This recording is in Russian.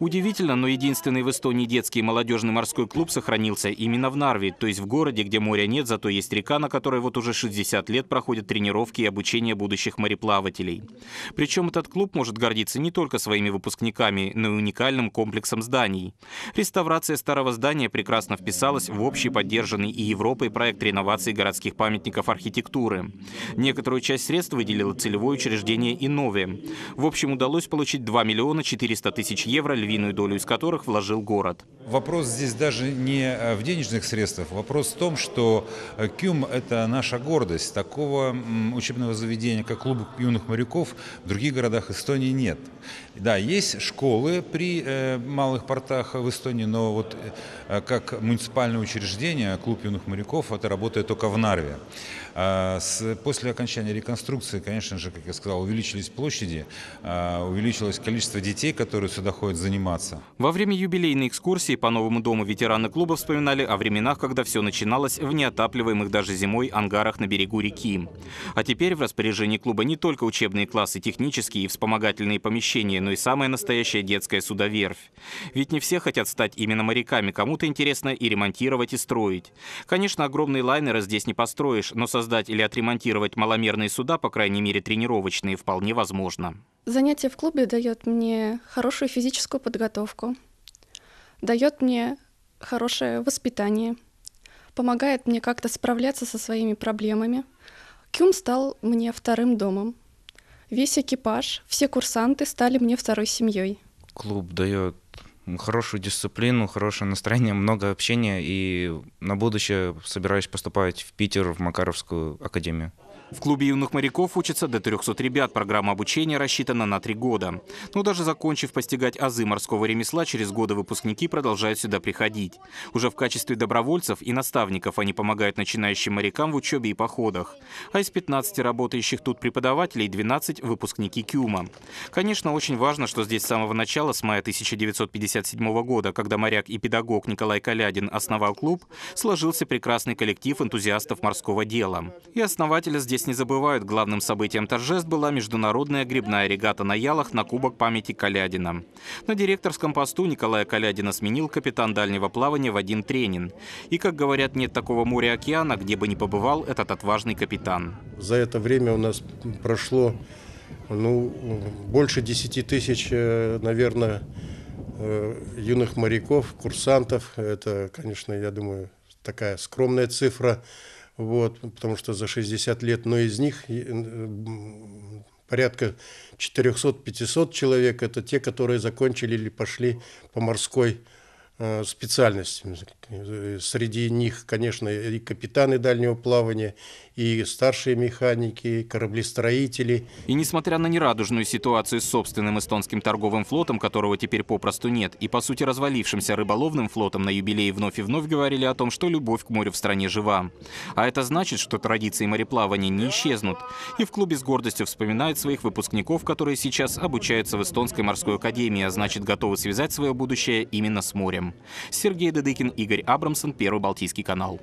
Удивительно, но единственный в Эстонии детский и молодежный морской клуб сохранился именно в Нарве, то есть в городе, где моря нет, зато есть река, на которой вот уже 60 лет проходят тренировки и обучение будущих мореплавателей. Причем этот клуб может гордиться не только своими выпускниками, но и уникальным комплексом зданий. Реставрация старого здания прекрасно вписалась в общий поддержанный и Европой проект реновации городских памятников архитектуры. Некоторую часть средств выделило целевое учреждение «Иннове». В общем, удалось получить 2 миллиона 400 тысяч евро львиную долю из которых вложил город. Вопрос здесь даже не э, в денежных средствах. Вопрос в том, что э, КЮМ – это наша гордость. Такого учебного заведения, как клуб юных моряков, в других городах Эстонии нет. Да, есть школы при э, малых портах в Эстонии, но вот как муниципальное учреждение клуб юных моряков это работает только в Нарве. А после окончания реконструкции, конечно же, как я сказал, увеличились площади, а, увеличилось количество детей, которые сюда ходят заниматься. Во время юбилейной экскурсии по новому дому ветераны клуба вспоминали о временах, когда все начиналось в неотапливаемых даже зимой ангарах на берегу реки. А теперь в распоряжении клуба не только учебные классы, технические и вспомогательные помещения, но и самая настоящая детская судоверфь. Ведь не все хотят стать именно моряками, кому-то интересно и ремонтировать, и строить. Конечно, огромные лайнеры здесь не построишь, но создать или отремонтировать маломерные суда, по крайней мере тренировочные, вполне возможно. Занятие в клубе дает мне хорошую физическую подготовку, дает мне хорошее воспитание, помогает мне как-то справляться со своими проблемами. Кюм стал мне вторым домом. Весь экипаж, все курсанты стали мне второй семьей. Клуб дает хорошую дисциплину, хорошее настроение, много общения, и на будущее собираюсь поступать в Питер, в Макаровскую академию. В клубе юных моряков учатся до 300 ребят. Программа обучения рассчитана на три года. Но даже закончив постигать азы морского ремесла, через годы выпускники продолжают сюда приходить. Уже в качестве добровольцев и наставников они помогают начинающим морякам в учебе и походах. А из 15 работающих тут преподавателей 12 – выпускники КЮМа. Конечно, очень важно, что здесь с самого начала, с мая 1957 года, когда моряк и педагог Николай Калядин основал клуб, сложился прекрасный коллектив энтузиастов морского дела. И основателя здесь здесь не забывают, главным событием торжеств была международная грибная регата на Ялах на Кубок памяти Калядина. На директорском посту Николая Калядина сменил капитан дальнего плавания Вадим Тренин. И, как говорят, нет такого моря-океана, где бы не побывал этот отважный капитан. За это время у нас прошло ну, больше 10 тысяч, э, наверное, э, юных моряков, курсантов. Это, конечно, я думаю, такая скромная цифра вот, потому что за 60 лет, но из них порядка 400-500 человек – это те, которые закончили или пошли по морской Э, специальностями. Среди них, конечно, и капитаны дальнего плавания, и старшие механики, и кораблестроители. И несмотря на нерадужную ситуацию с собственным эстонским торговым флотом, которого теперь попросту нет, и по сути развалившимся рыболовным флотом на юбилее вновь и вновь говорили о том, что любовь к морю в стране жива. А это значит, что традиции мореплавания не исчезнут. И в клубе с гордостью вспоминают своих выпускников, которые сейчас обучаются в Эстонской морской академии, а значит готовы связать свое будущее именно с морем. Сергей Дедыкин, Игорь Абрамсон, Первый Балтийский канал.